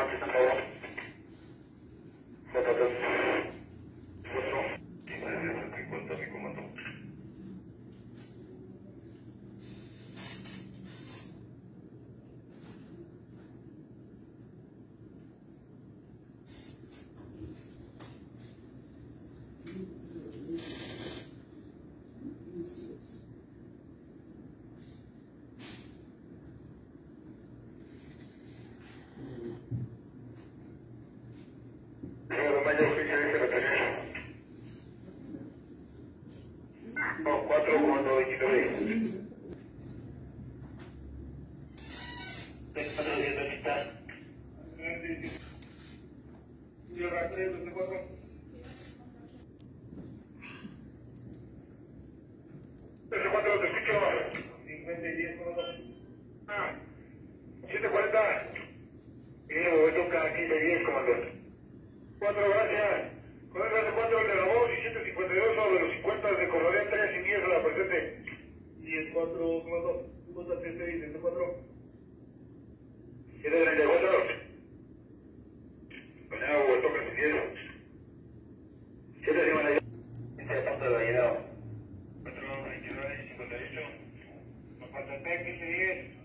Thank you. No, 4,99. Ah, 740. Y luego toca 15 días, comandante. Cuatro, gracias. Con el base 4 de la voz y 152 sobre los 50 de Correa 3 y 10 a la presente. Y el 4, comando, 137 y 104. 134. Mañana vuelto presidido. 151. Se pasa de bañado. 4, 29 y 58. Nos falta 10.